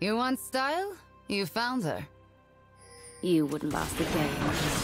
You want style? You found her. You wouldn't last the Blade.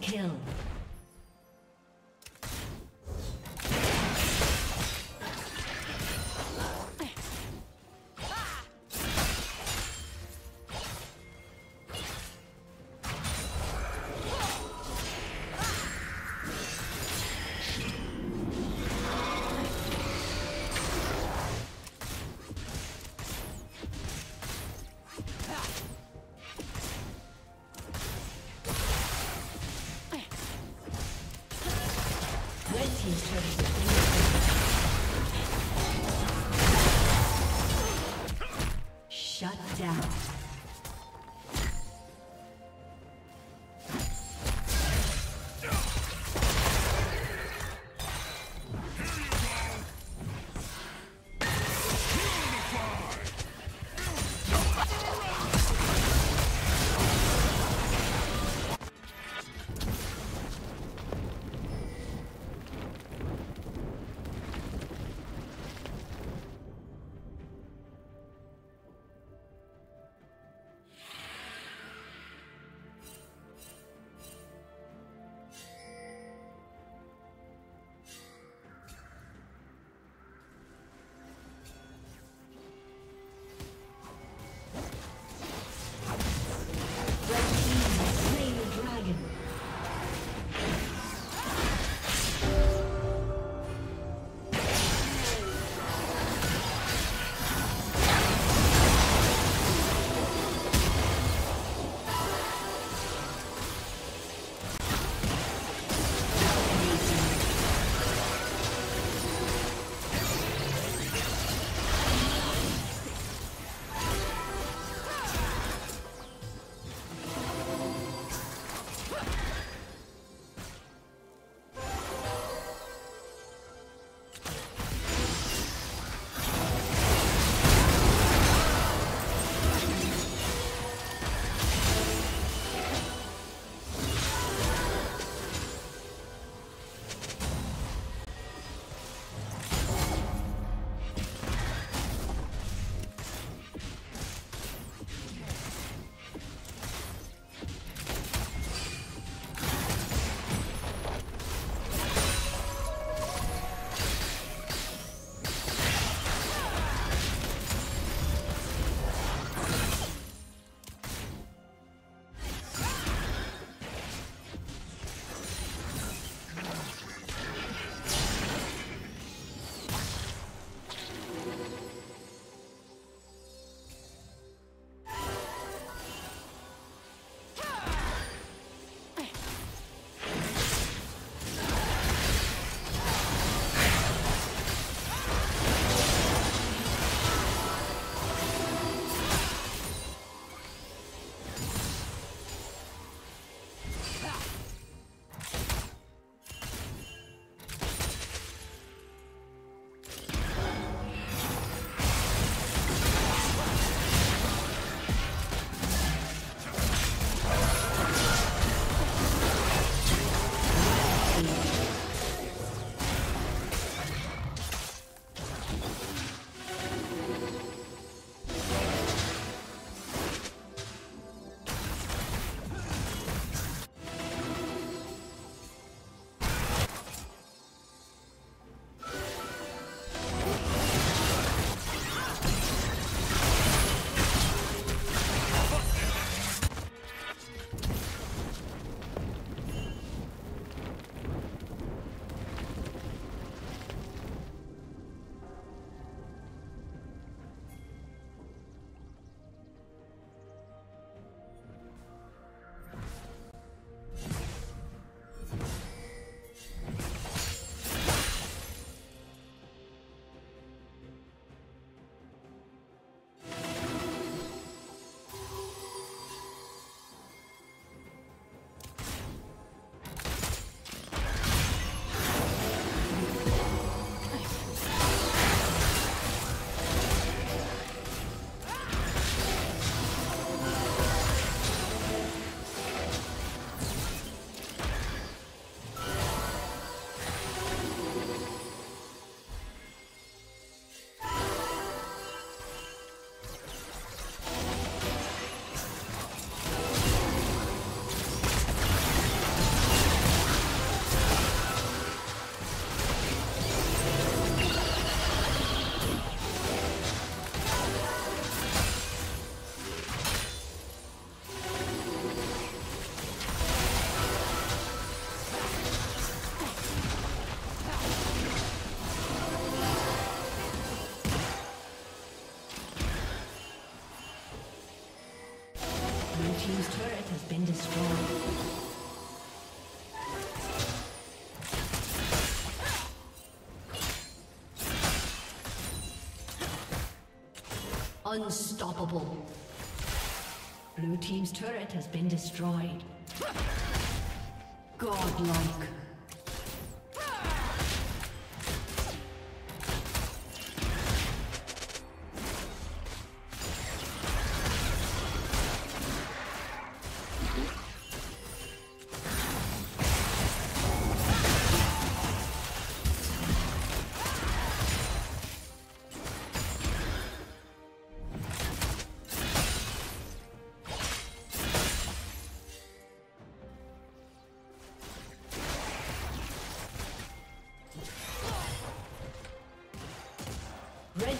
Kill. Unstoppable. Blue Team's turret has been destroyed. Godlike.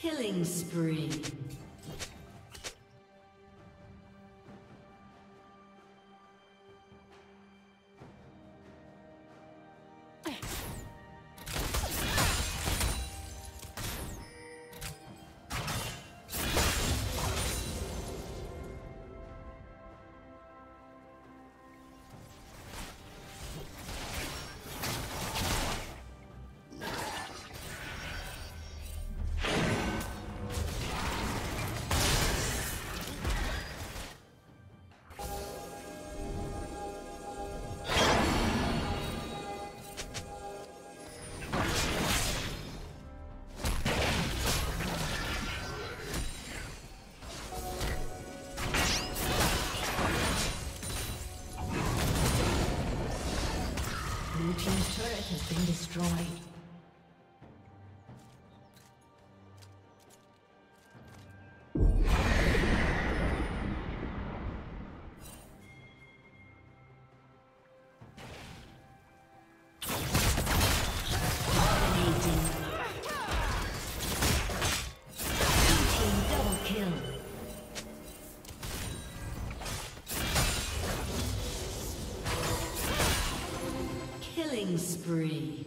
Killing spree. Been destroyed. spree.